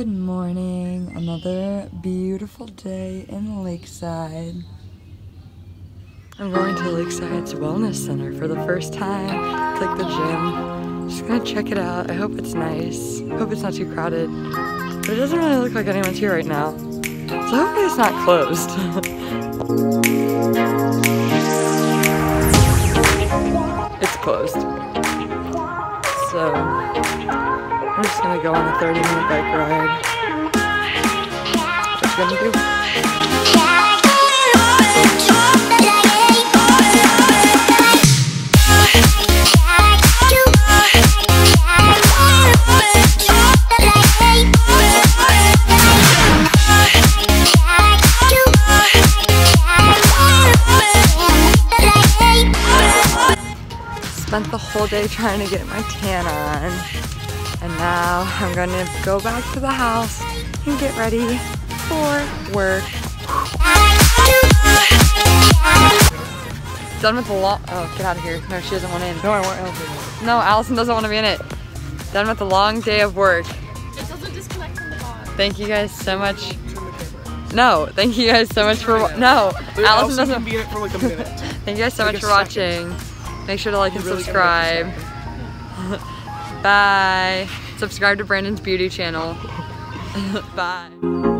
Good morning. Another beautiful day in Lakeside. I'm going to Lakeside's Wellness Center for the first time. It's like the gym. Just gonna check it out. I hope it's nice. Hope it's not too crowded. But it doesn't really look like anyone's here right now. So hopefully it's not closed. it's closed. So I'm just gonna go on a 30 minute bike ride. Just gonna do. Spent the whole day trying to get my tan on. And now I'm gonna go back to the house and get ready for work. Done with the long, oh, get out of here. No, she doesn't want in. No, I want Allison. No, Allison doesn't want to be in it. Done with the long day of work. Just doesn't disconnect from the box. Thank you guys so much. No, thank you guys so much for, wa- no, Allison Allison doesn't. can be in it for like a minute. Thank you guys so Like much a for watching. Make sure to like and really subscribe. Bye. Subscribe to Brandon's beauty channel. Bye.